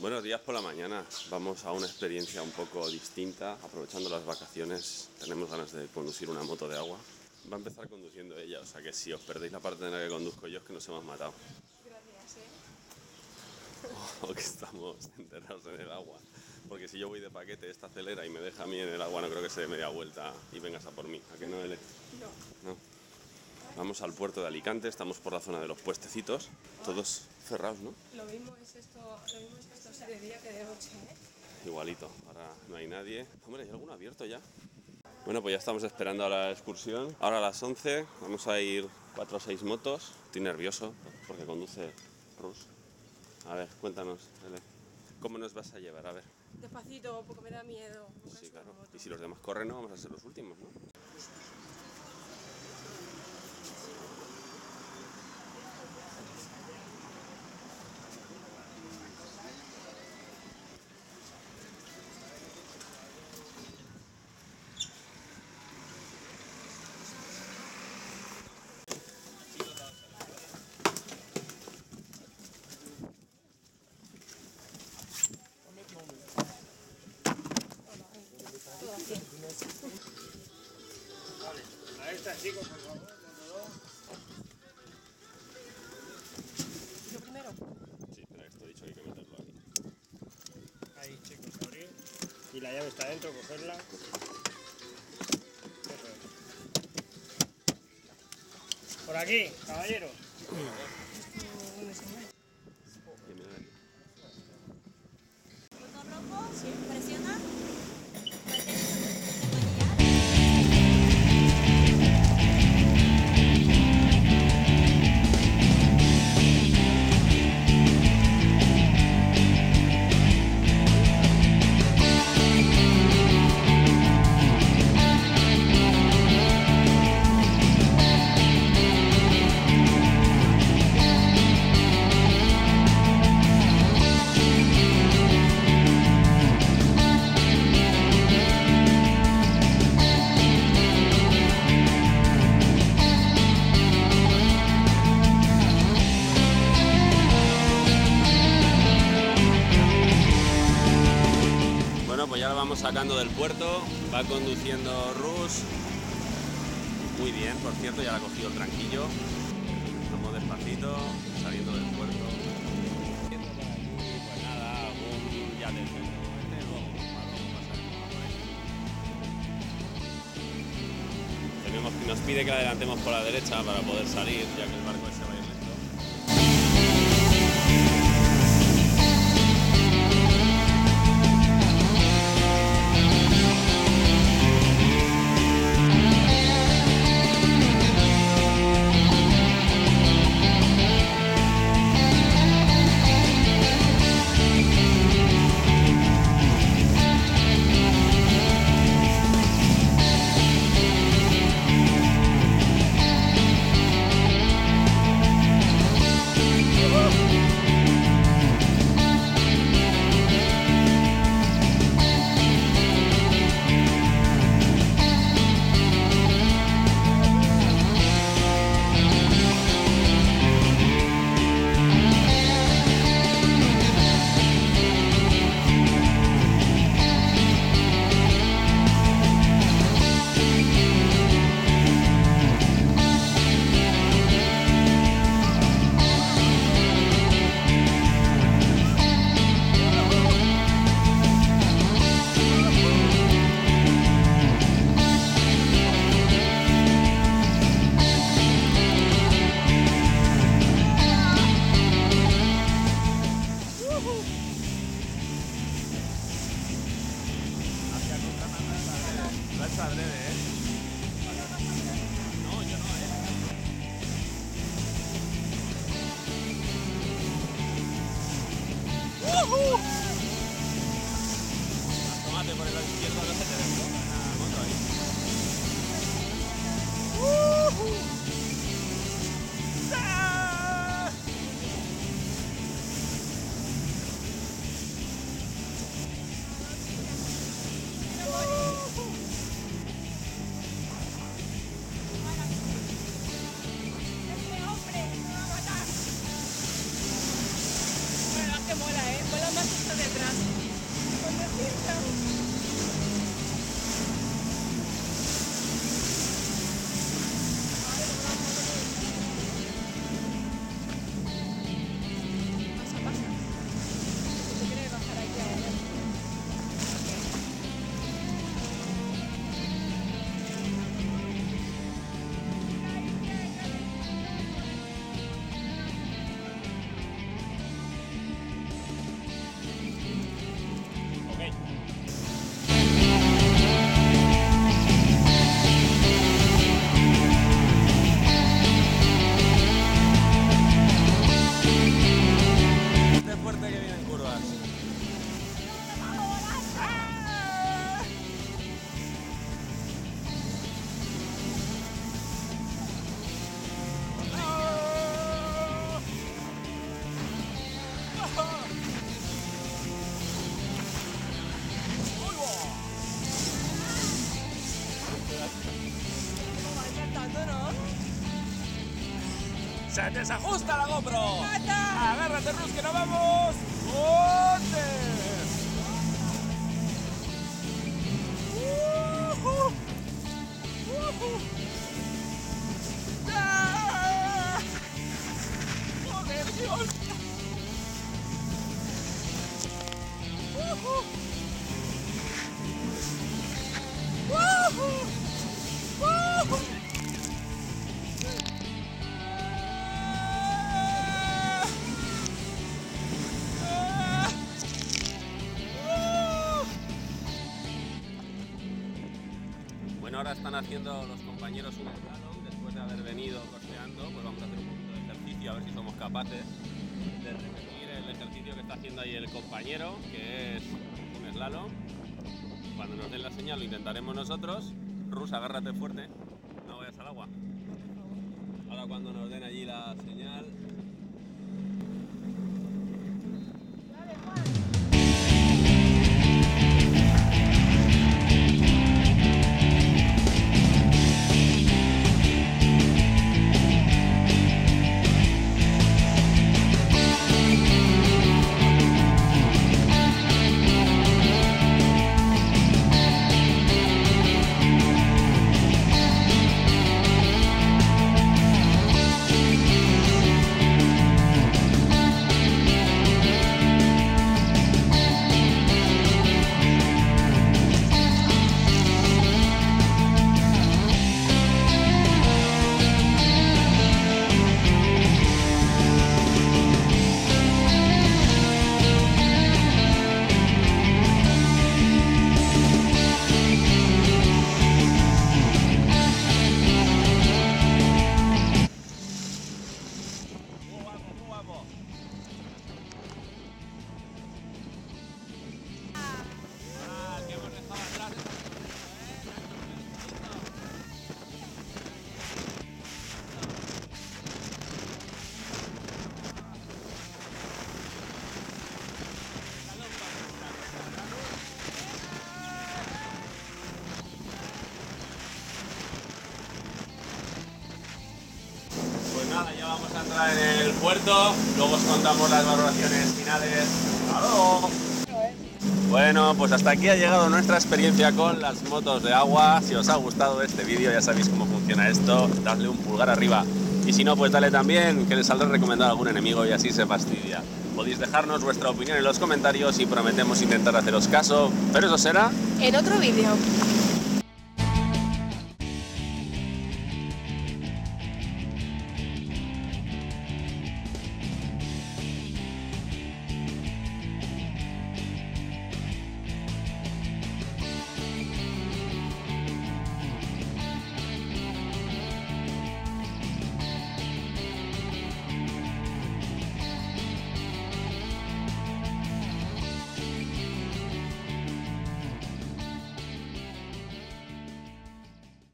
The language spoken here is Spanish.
Buenos días por la mañana. Vamos a una experiencia un poco distinta, aprovechando las vacaciones. Tenemos ganas de conducir una moto de agua. Va a empezar conduciendo ella, o sea que si os perdéis la parte en la que conduzco yo es que nos hemos matado. Gracias, ¿eh? O que estamos enterrados en el agua. Porque si yo voy de paquete, esta acelera y me deja a mí en el agua, no creo que se dé media vuelta y vengas a por mí. ¿A que no, Ele? No. No. Vamos al puerto de Alicante, estamos por la zona de los puestecitos, todos cerrados, ¿no? Lo mismo es esto, lo mismo es esto sí, de día que de noche, ¿eh? Igualito, ahora no hay nadie. Hombre, ¿hay alguno abierto ya? Bueno, pues ya estamos esperando a la excursión. Ahora a las 11 vamos a ir 4 o 6 motos. Estoy nervioso porque conduce Rus. A ver, cuéntanos, Ele. ¿Cómo nos vas a llevar? A ver. Despacito, porque me da miedo. Sí, claro. Y si los demás corren, no vamos a ser los últimos, ¿no? La llave está dentro, cogerla. Por aquí, caballero. sacando del puerto. Va conduciendo Rus. Muy bien, por cierto, ya la ha cogido el tranquillo. Vamos despacito, saliendo del puerto. Pues nada, nos pide que la adelantemos por la derecha para poder salir, ya que el barco Por el izquierdo, ¡Se desajusta la GoPro! ¡Agárrate, Rus, que nos vamos! ¡Monte! ¡Ujú! ¡Ujú! ¡Ah! ¡Joder, Dios! ¡Ujú! ¡Ujú! ¡Ujú! Haciendo los compañeros un slalom después de haber venido costeando, pues vamos a hacer un poquito de ejercicio a ver si somos capaces de repetir el ejercicio que está haciendo ahí el compañero, que es un slalom. Cuando nos den la señal lo intentaremos nosotros. Rus, agárrate fuerte, no vayas al agua. Ahora cuando nos den allí la señal, luego os contamos las valoraciones finales. ¡Hasta luego! Bueno, pues hasta aquí ha llegado nuestra experiencia con las motos de agua. Si os ha gustado este vídeo, ya sabéis cómo funciona esto, dadle un pulgar arriba. Y si no, pues dale también, que les saldrá recomendado a algún enemigo y así se fastidia. Podéis dejarnos vuestra opinión en los comentarios y prometemos intentar haceros caso, pero eso será En otro vídeo.